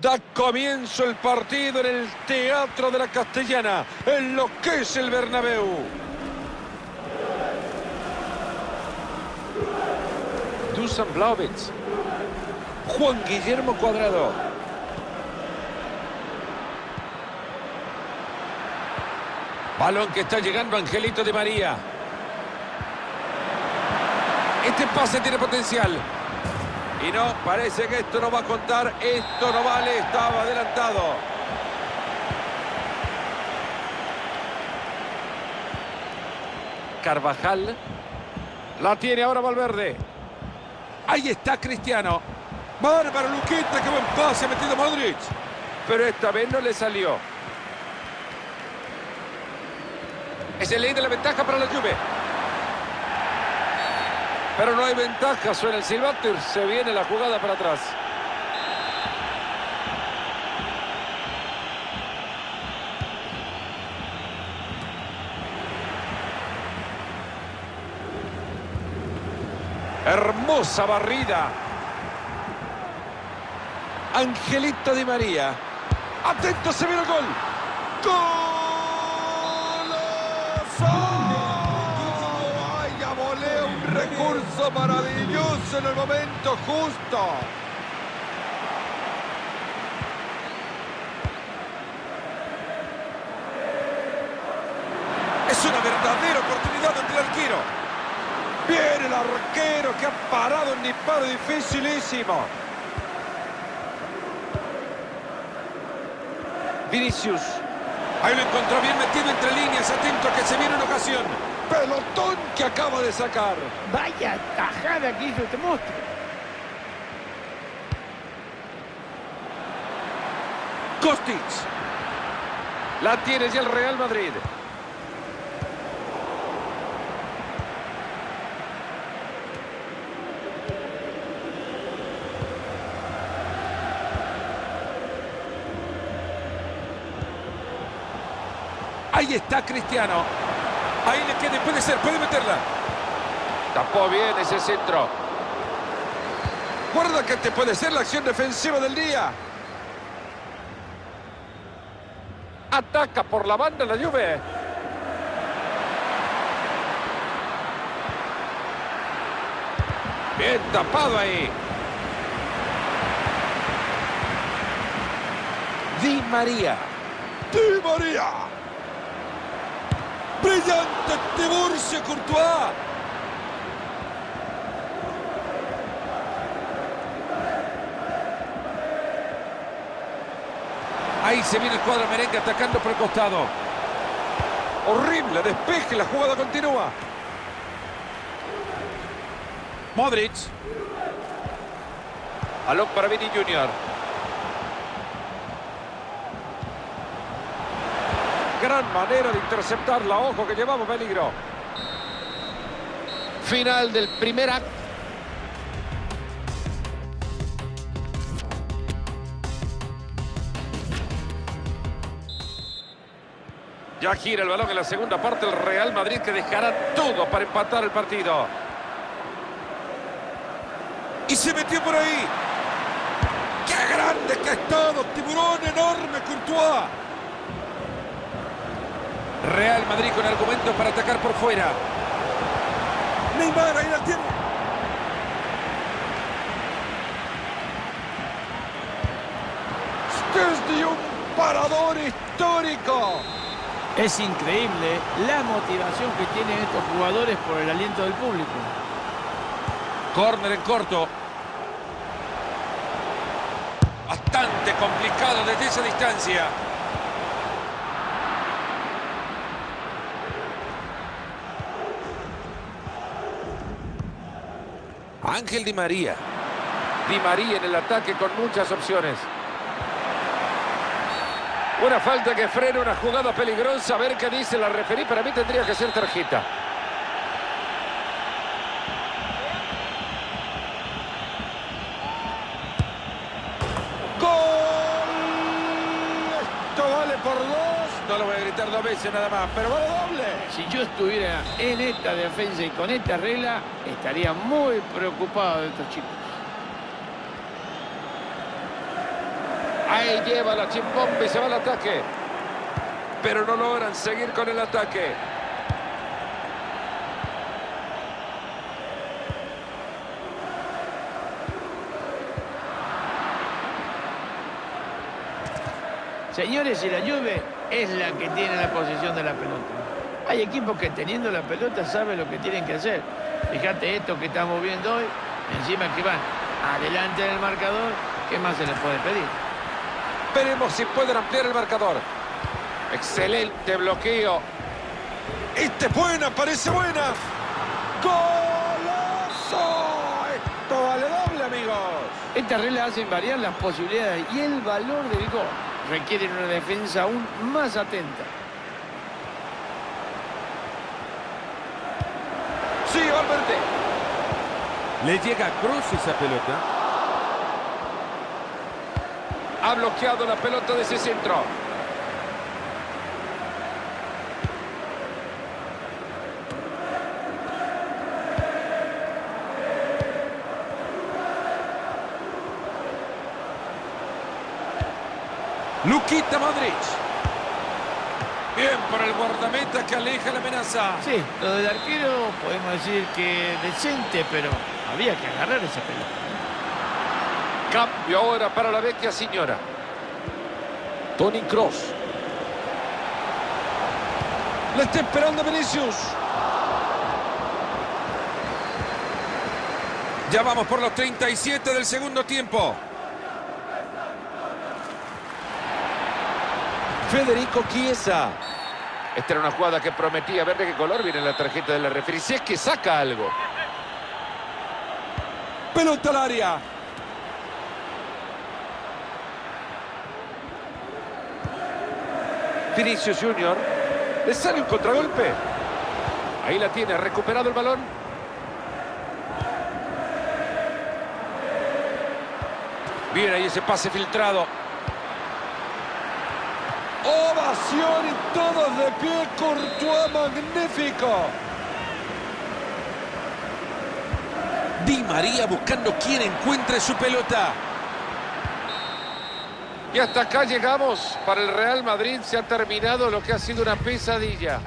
Da comienzo el partido en el Teatro de la Castellana, en lo que es el Bernabéu. Dusan Blaovic. Juan Guillermo Cuadrado. Balón que está llegando Angelito de María. Este pase tiene potencial. Y no, parece que esto no va a contar. Esto no vale, estaba adelantado. Carvajal. La tiene ahora Valverde. Ahí está Cristiano. Bárbaro Luquita, qué buen pase ha metido Modric. Pero esta vez no le salió. Es el ley de la ventaja para la Juve. Pero no hay ventaja, suena el silbato se viene la jugada para atrás. Hermosa barrida. Angelito Di María. Atento, se viene el gol. ¡Golazo! Recurso maravilloso en el momento justo! Es una verdadera oportunidad ante el arquero. Viene el arquero que ha parado un disparo dificilísimo. Vinicius. Ahí lo encontró bien metido entre líneas, atento que se viene una ocasión. Pelotón que acaba de sacar. Vaya tajada que hizo este monstruo. Kostic. La tiene ya el Real Madrid. Ahí está Cristiano. Ahí le queda, puede ser, puede meterla. Tapó bien ese centro. Guarda que te puede ser la acción defensiva del día. Ataca por la banda la Juve. Bien tapado ahí. Di María. Di María. Brillante Tiburcio Courtois. Ahí se viene el cuadro merengue atacando por el costado. Horrible despeje, la jugada continúa. Modric. Balón para Vini Junior. Gran manera de interceptarla. Ojo que llevamos peligro. Final del primer acto. Ya gira el balón en la segunda parte el Real Madrid que dejará todo para empatar el partido. Y se metió por ahí. ¡Qué grande que ha estado! Tiburón enorme, Courtois. Real Madrid con argumentos para atacar por fuera. Neymar, ahí la tiene. Desde un parador histórico. Es increíble la motivación que tienen estos jugadores por el aliento del público. Corner en corto. Bastante complicado desde esa distancia. Ángel Di María. Di María en el ataque con muchas opciones. Una falta que frena una jugada peligrosa. A ver qué dice la referí. Para mí tendría que ser tarjeta. Vale por dos. No lo voy a gritar dos veces nada más, pero vale doble. Si yo estuviera en esta defensa y con esta regla, estaría muy preocupado de estos chicos. Ahí lleva la chimpomba y se va al ataque. Pero no logran seguir con el ataque. Señores, y la Juve es la que tiene la posición de la pelota. Hay equipos que teniendo la pelota saben lo que tienen que hacer. Fíjate esto que estamos viendo hoy, encima que van adelante en el marcador, ¿qué más se les puede pedir? Veremos si pueden ampliar el marcador. Excelente bloqueo. Esta es buena, parece buena. ¡Golazo! Esto vale doble, amigos. Estas reglas hacen variar las posibilidades y el valor del gol. Requieren una defensa aún más atenta. Sí, Valverde. Le llega a Cruz esa pelota. Ha bloqueado la pelota de ese centro. Luquita Modric. Bien por el guardameta que aleja la amenaza. Sí, lo del arquero podemos decir que decente, pero había que agarrar esa pelota. Cambio ahora para la vecchia señora. Tony Cross. La está esperando Vinicius. Ya vamos por los 37 del segundo tiempo. Federico Chiesa. Esta era una jugada que prometía ver de qué color viene la tarjeta de la referee. Si es que saca algo. Pelota al área. Vinicius Junior. Le sale un contragolpe. Ahí la tiene, ha recuperado el balón. Bien, ahí ese pase filtrado. Ovación y todos de pie. Courtois magnífico. Di María buscando quien encuentre su pelota. Y hasta acá llegamos. Para el Real Madrid se ha terminado lo que ha sido una pesadilla.